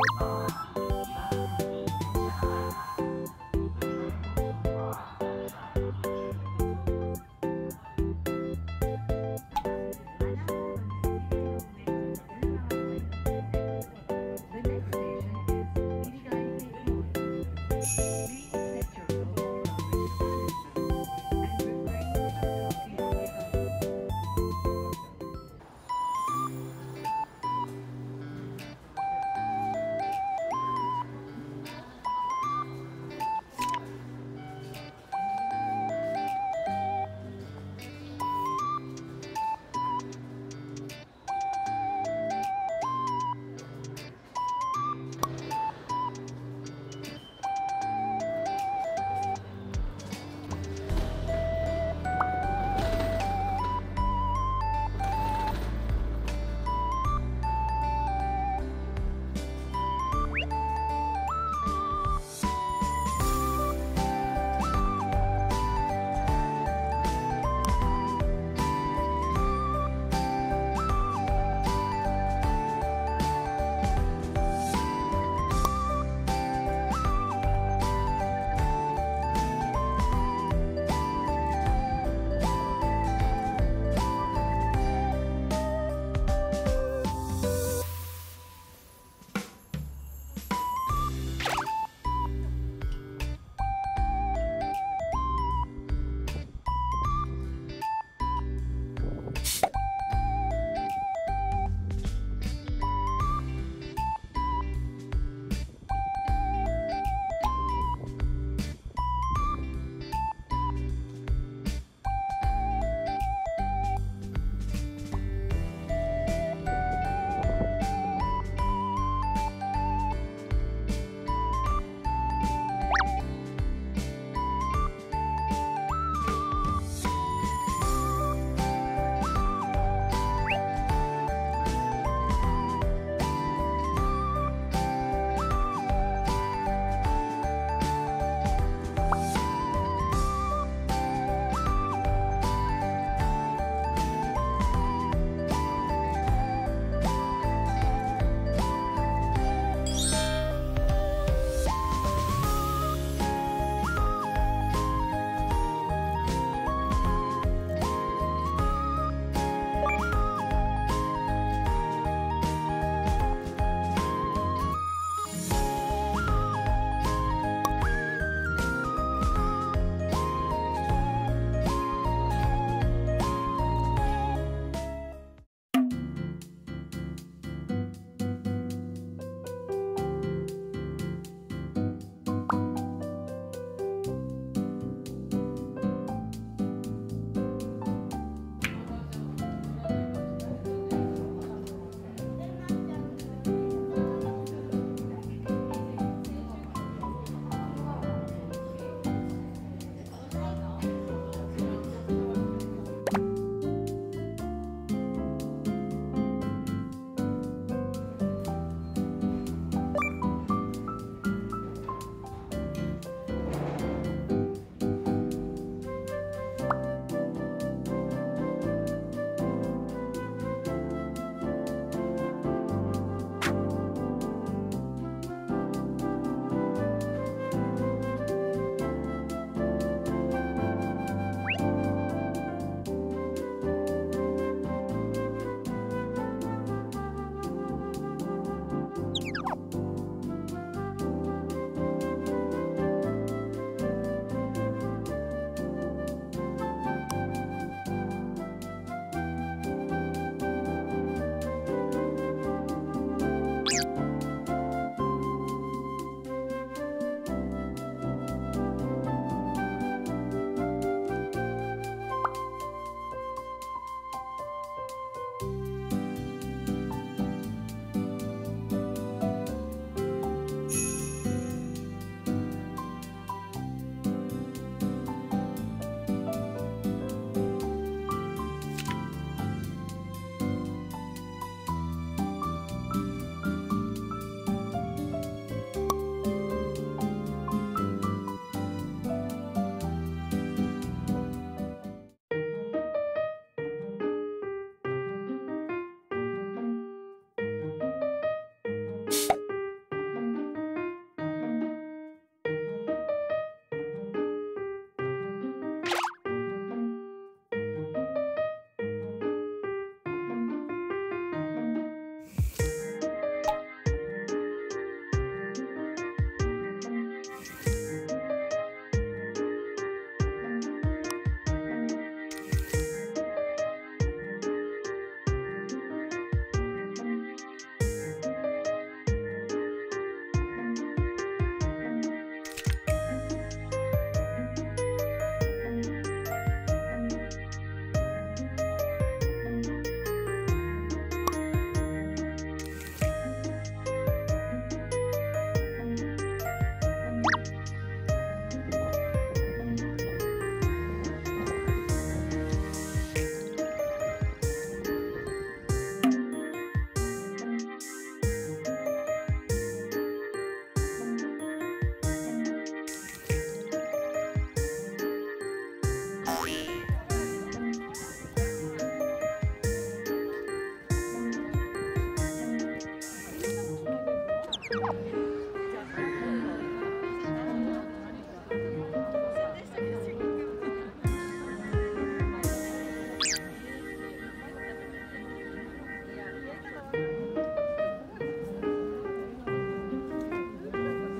you